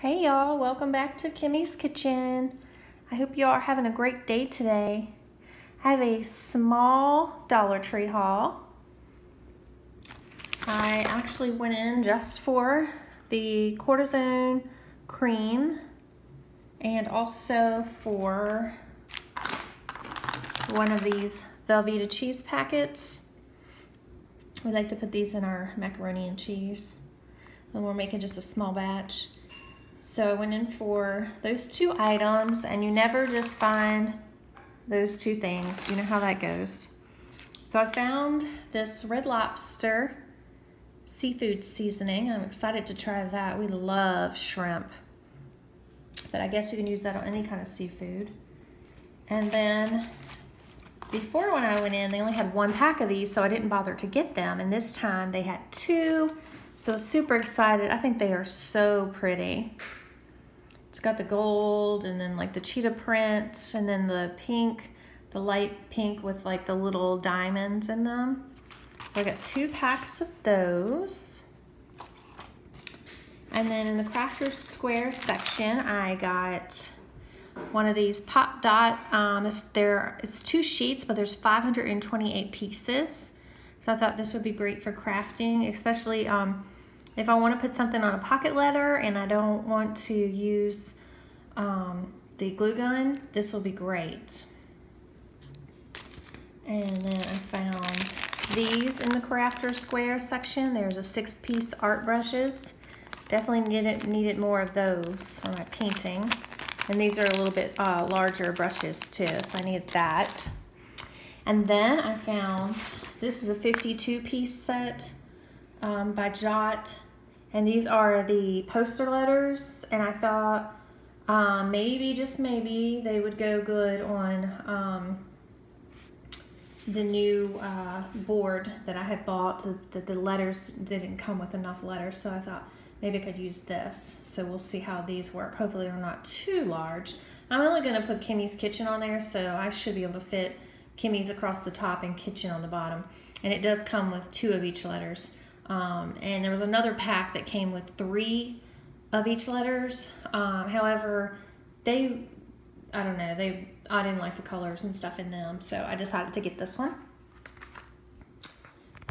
Hey y'all, welcome back to Kimmie's Kitchen. I hope you all are having a great day today. I have a small Dollar Tree haul. I actually went in just for the cortisone cream and also for one of these Velveeta cheese packets. We like to put these in our macaroni and cheese and we're making just a small batch. So I went in for those two items and you never just find those two things. You know how that goes. So I found this Red Lobster seafood seasoning. I'm excited to try that. We love shrimp. But I guess you can use that on any kind of seafood. And then before when I went in, they only had one pack of these, so I didn't bother to get them. And this time they had two. So super excited. I think they are so pretty. It's got the gold and then like the cheetah print and then the pink, the light pink with like the little diamonds in them. So I got two packs of those. And then in the Crafter's Square section, I got one of these Pop Dot. Um, it's, there, it's two sheets, but there's 528 pieces. So I thought this would be great for crafting, especially um, if I want to put something on a pocket letter and I don't want to use um, the glue gun, this will be great. And then I found these in the Crafter Square section. There's a six piece art brushes. Definitely needed, needed more of those for my painting. And these are a little bit uh, larger brushes too, so I need that. And then I found, this is a 52 piece set um, by Jot. And these are the poster letters. And I thought um, maybe, just maybe, they would go good on um, the new uh, board that I had bought. That the letters didn't come with enough letters. So I thought maybe I could use this. So we'll see how these work. Hopefully they're not too large. I'm only going to put Kimmie's Kitchen on there, so I should be able to fit Kimmie's across the top and kitchen on the bottom. And it does come with two of each letters. Um, and there was another pack that came with three of each letters. Um, however, they, I don't know, they, I didn't like the colors and stuff in them. So I decided to get this one.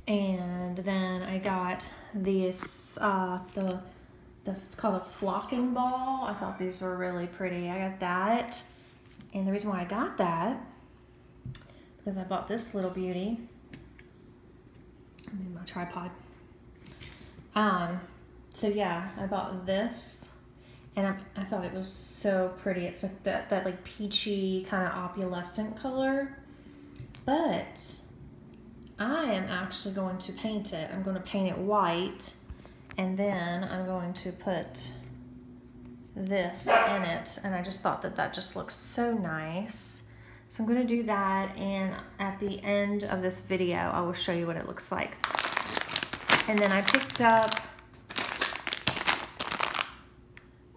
And then I got this, uh, the, the, it's called a flocking ball. I thought these were really pretty. I got that. And the reason why I got that because I bought this little beauty. Move my tripod. Um, so yeah, I bought this and I, I thought it was so pretty. It's like that, that like peachy kind of opalescent color. But I am actually going to paint it. I'm going to paint it white and then I'm going to put this in it. And I just thought that that just looks so nice. So I'm going to do that and at the end of this video I will show you what it looks like. And then I picked up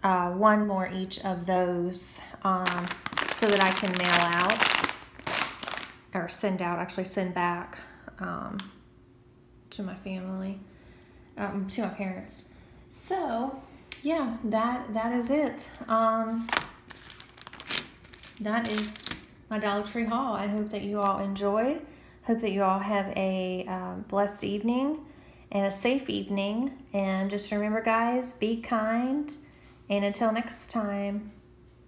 uh, one more each of those um, so that I can mail out or send out, actually send back um, to my family, um, to my parents. So yeah, that that is it. Um, that is my Dollar Tree haul. I hope that you all enjoy. Hope that you all have a um, blessed evening and a safe evening. And just remember, guys, be kind. And until next time,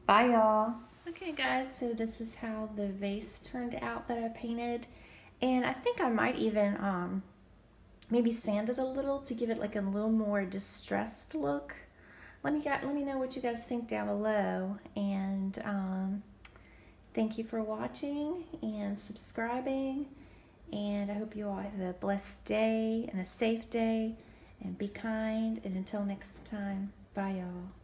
bye, y'all. Okay, guys, so this is how the vase turned out that I painted. And I think I might even um, maybe sand it a little to give it like a little more distressed look. Let me, let me know what you guys think down below. And um, Thank you for watching and subscribing. I hope you all have a blessed day and a safe day. And be kind. And until next time, bye y'all.